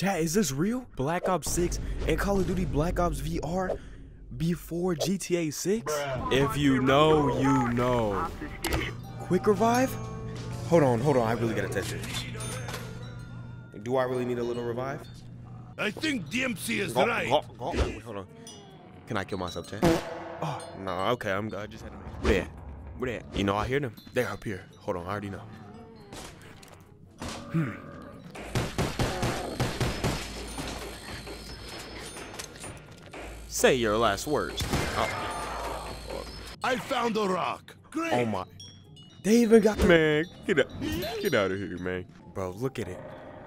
Chat, is this real? Black Ops 6 and Call of Duty Black Ops VR before GTA 6? If you know, you know. Quick revive? Hold on, hold on. I really gotta test it. Do I really need a little revive? I think DMC is Go- right. go- go- Wait, hold on. Can I kill myself, Chat? Oh, no, okay, I'm good. I just had to make Where? Where? You know, I hear them. They're up here. Hold on, I already know. Hmm. Say your last words. Oh, I found a rock. Great. oh my. They even got the man. Get out, get out of here, man. Bro, look at it.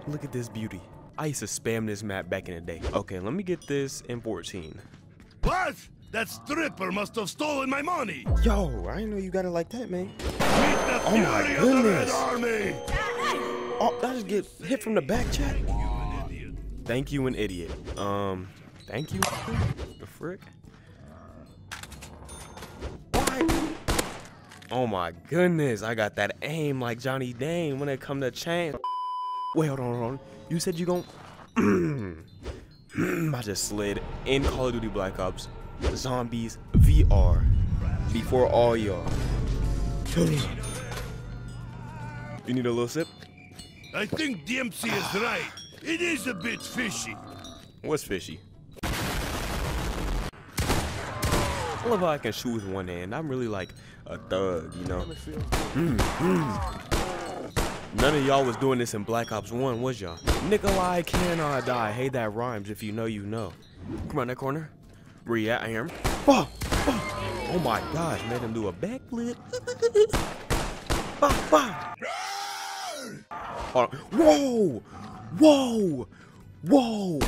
Look at this beauty. I used to spam this map back in the day. Okay, let me get this M14. What? That stripper must have stolen my money. Yo, I didn't know you got it like that, man. the Oh my fury of the Red goodness. Army. Oh, I just get hit from the back, chat. Thank you, an idiot. Um, thank you. The frick. Why? Oh my goodness, I got that aim like Johnny Dang when it come to chance. Wait, hold on, hold on. You said you gon' I just slid in Call of Duty Black Ops Zombies VR before all y'all. you need a little sip? I think DMC is right. It is a bit fishy. What's fishy? I love how I can shoot with one hand. I'm really like a thug, you know? Mm, mm. None of y'all was doing this in Black Ops 1, was y'all? Nikolai cannot die. Hey, that rhymes. If you know, you know. Come on, that corner. Where you at? I hear him. Oh, oh. oh my gosh, made him do a backflip. bah. Whoa! Whoa! Whoa!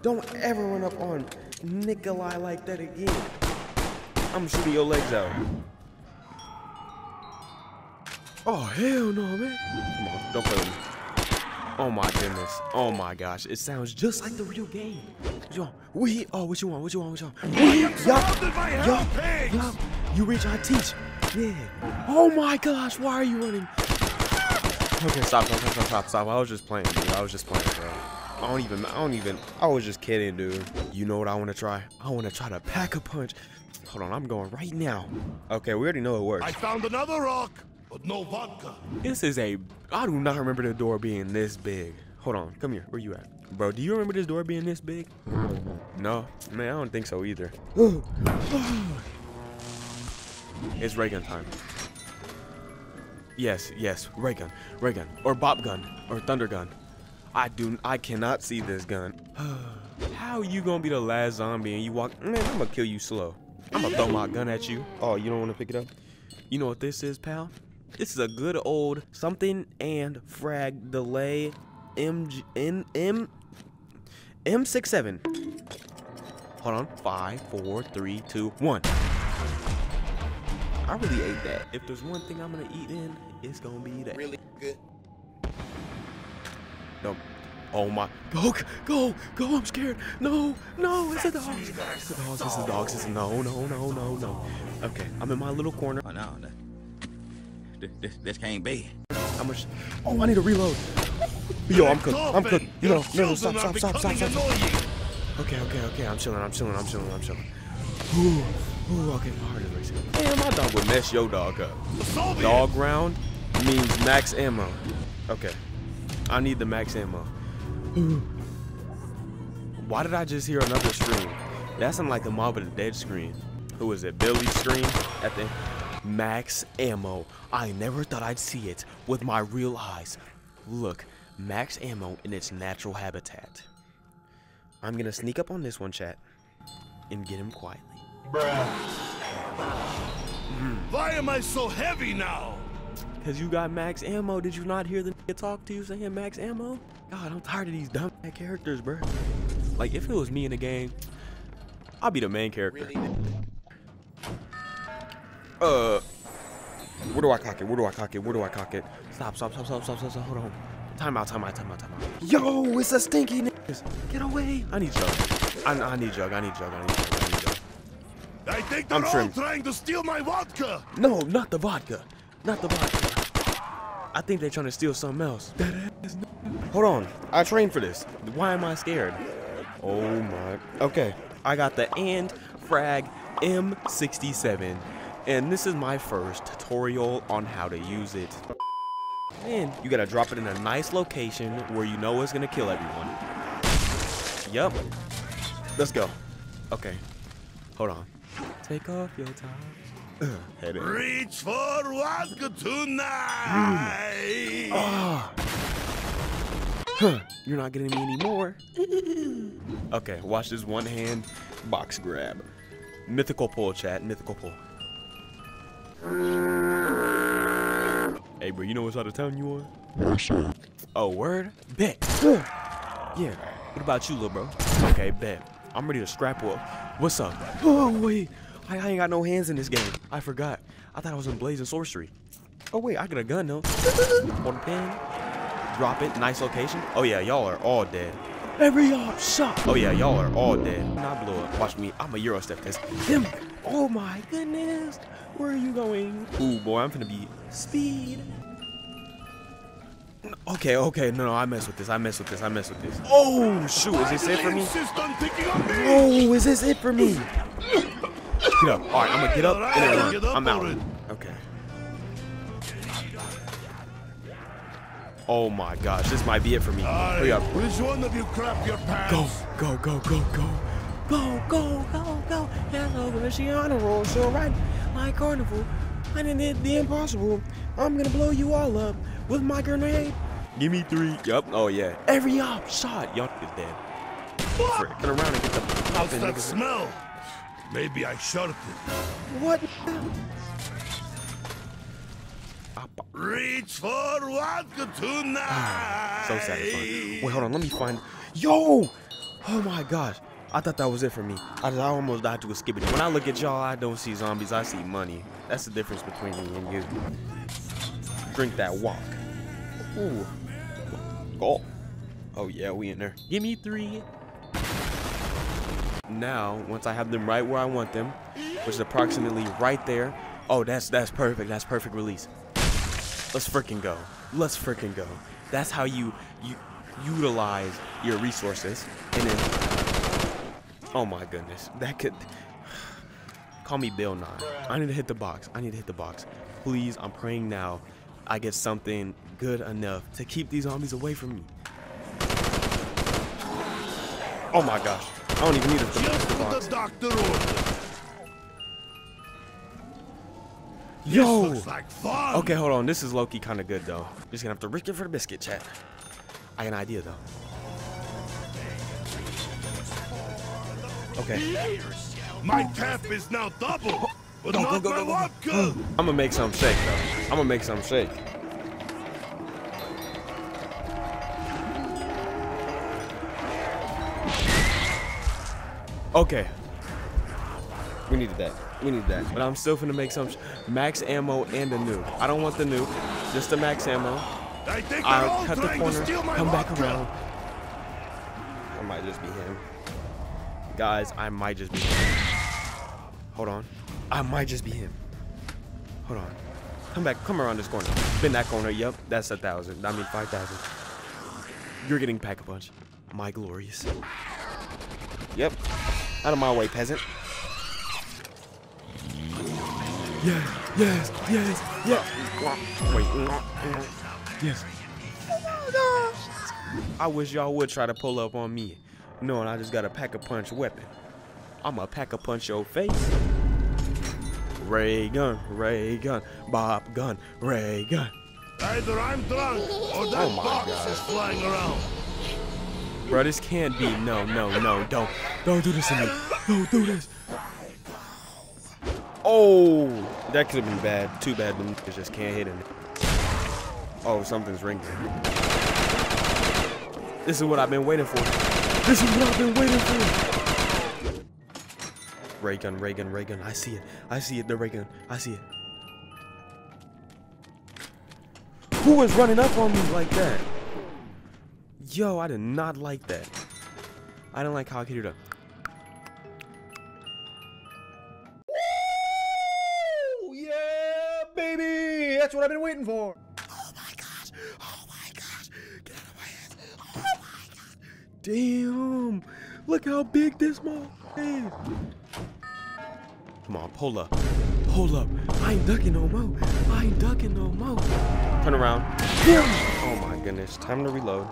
Don't ever run up on Nikolai like that again. I'm shooting your legs out. Oh, hell no, man. Come on, don't play with me. Oh my goodness. Oh my gosh. It sounds just like the real game. Yo, we oh what you want? What you want? What you want? I am Yo, surrounded by yo, yo, you reach, I teach. Yeah. Oh my gosh, why are you running? Okay, stop, stop, stop, stop, stop. I was just playing, dude. I was just playing, bro. I don't even, I don't even, I was just kidding, dude. You know what I want to try? I want to try to pack a punch. Hold on, I'm going right now. Okay, we already know it works. I found another rock, but no vodka. This is a, I do not remember the door being this big. Hold on, come here. Where you at? Bro, do you remember this door being this big? No, man, I don't think so either. it's ray gun time. Yes, yes, ray gun, ray gun, or bop gun, or thunder gun. I do, I cannot see this gun. How you gonna be the last zombie and you walk? Man, I'm gonna kill you slow. I'm gonna throw my gun at you. Oh, you don't want to pick it up? You know what this is, pal? This is a good old something and frag delay MG N M M67. Hold on. Five, four, three, two, one. I really ate that. If there's one thing I'm gonna eat in, it's gonna be that. Really good. No. Oh my. Go, go, go. I'm scared. No, no. It's a dog. It's a dog. It's a dog. It's no, no, no, no, no. Okay. I'm in my little corner. Oh no, this, this, this can't be. How much? Oh, I need to reload. Yo, I'm cooked. I'm cooked. You know, no, no, stop, stop, stop, stop, stop. Okay, okay, okay. I'm chilling. I'm chilling. I'm chilling. I'm chilling. Ooh, ooh. Okay, my heart is racing. Damn, my dog would mess your dog up. Dog round means max ammo. Okay, I need the max ammo. Why did I just hear another scream? That sounded like the Mob of the Dead scream. Who is it? Billy scream at the max ammo. I never thought I'd see it with my real eyes. Look, max ammo in its natural habitat. I'm gonna sneak up on this one, chat, and get him quietly. bruh Why am I so heavy now? Cause you got max ammo. Did you not hear the nigga talk to you saying max ammo? God, I'm tired of these dumb characters, bro. Like if it was me in the game, I'll be the main character. Really? Uh, where do I cock it? Where do I cock it? Where do I cock it? Stop, stop, stop, stop, stop, stop, stop. Hold on. Time out, time out, time out, time out. Yo, it's a stinky niggas. Get away. I need jug. I, I need jug. I need jug. I need jug. I need jug. I think they're I'm all trying to steal my vodka. No, not the vodka. Not the vodka. I think they're trying to steal something else. Hold on. I trained for this. Why am I scared? Oh my. Okay. I got the and frag M67. And this is my first tutorial on how to use it. And you gotta drop it in a nice location where you know it's gonna kill everyone. Yep. Let's go. Okay. Hold on. Take off your top. Reach for vodka tonight. Ah. Huh. You're not getting me anymore. okay, watch this one hand box grab. Mythical pull, chat. Mythical pull. Hey, bro, you know what side of town you on? Oh, word? Bet. yeah. What about you, little bro? Okay, bet. I'm ready to scrap up. What's up? Oh, wait. I, I ain't got no hands in this game. I forgot. I thought I was in Blade and Sorcery. Oh, wait. I got a gun, though. Hold a pin. Drop it. Nice location. Oh, yeah. Y'all are all dead. Every y'all shot. Oh, yeah. Y'all are all dead. Not blow up. Watch me. I'm a Euro step this. Him. Oh, my goodness. Where are you going? Ooh, boy. I'm finna be speed. Okay, okay, no, no, I mess with this, I mess with this, I mess with this. Oh, shoot, is this it for me? Insist on picking on me. Oh, is this it for me? Get up. All right, I'm gonna get up and then run. I'm out. Okay. Oh my gosh, this might be it for me. Hurry up. Which one of you crap your pants? Go, go, go, go, go. Go, go, go, go. Hello, Luciano roll so right like carnival. I did the impossible. I'm gonna blow you all up with my grenade. Give me three. Yup. Oh yeah. Every op shot. Y'all is dead. Frick. Turn around and get the What's popping that niggas. smell? Maybe I shot it. What? Ah. Reach for vodka tonight. So satisfying. Wait, hold on. Let me find. Yo! Oh my gosh. I thought that was it for me. I, I almost died to a skibbity. When I look at y'all, I don't see zombies. I see money. That's the difference between me and you. Drink that walk. Ooh. Go. Oh yeah, we in there. Give me three. Now, once I have them right where I want them, which is approximately right there. Oh, that's that's perfect. That's perfect release. Let's freaking go. Let's freaking go. That's how you you utilize your resources. And then Oh my goodness. That could call me Bill Nye. I need to hit the box. I need to hit the box. Please, I'm praying now I get something good enough to keep these zombies away from me. Oh my gosh. I don't even need a the, Just the box. the doctor. Yo! Like. Okay, hold on. This is Loki kind of good though. Just gonna have to risk it for the biscuit, chat. I got an idea though. Okay, My tap is now double, but Go, not go, go, vodka. I'm gonna make some shake though. I'm gonna make some shake. Okay. We needed that. We needed that. But I'm still finna make some sh- max ammo and a nuke. I don't want the nuke, just the max ammo. I think I'll all cut the to corner, come back vodka. around. I might just be him. Guys, I might just be him. Hold on. I might just be him. Hold on. Come back, come around this corner. Bend that corner, yep, that's a thousand. I mean five thousand. You're getting pack a punch. My glorious. Yep. Out of my way, peasant. Yes, yes, yes, yes. Wait. Yes. I wish y'all would try to pull up on me, knowing I just got a pack a punch weapon. I'm a pack a punch your face. Ray gun, ray gun, bob gun, ray gun. Either I'm drunk or that Oh box God. is flying around. Bro, this can't be. No, no, no, don't. Don't do this to me. Don't do this. Oh, that could have been bad. Too bad the just can't hit him. Oh, something's ringing. This is what I've been waiting for. This is what I've been waiting for. Ray gun, ray gun, ray gun. I see it. I see it. The ray gun. I see it. Who is running up on me like that? Yo, I did not like that. I didn't like how I could do that. Woo! Yeah, baby! That's what I've been waiting for. Oh my god! Oh my god! Get out of my! Oh my god! Damn! Look how big this mall is! Come on, pull up. Pull up. I ain't ducking no more. I ain't ducking no more. Turn around. Oh my goodness. Time to reload.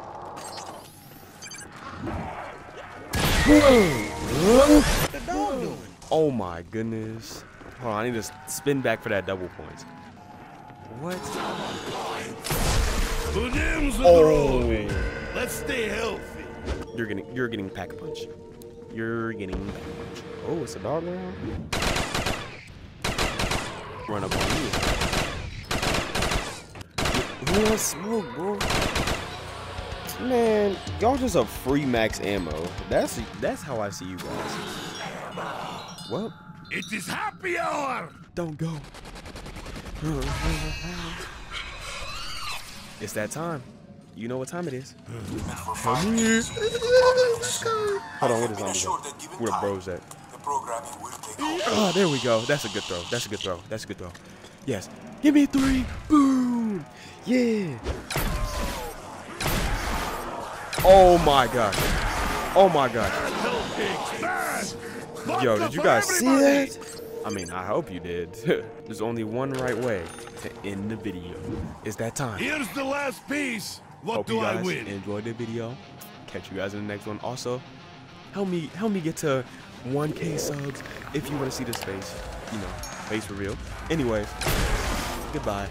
Oh my goodness. Hold on, I need to spin back for that double points. What? Oh. Let's stay healthy. You're getting you're getting pack a punch. You're getting pack a punch. Oh, it's a dog round. Run up on you. Who wants smoke, bro? Man, y'all just a free max ammo. That's that's how I see you guys. Well, It is happy hour. don't go. It's that time. You know what time it is. Come here. Hold on, what is zombie? at? Where the bros at? The programming will take Oh, there we go. That's a good throw. That's a good throw. That's a good throw. Yes. Give me three. Boom. Yeah. Oh my god. Oh my god. Yo, did you guys see that? I mean, I hope you did. There's only one right way to end the video. It's that time. Here's the last piece. What Hope do you I guys win? enjoyed the video. Catch you guys in the next one. Also, help me help me get to 1K subs if you want to see this face. You know, face reveal. Anyways, goodbye.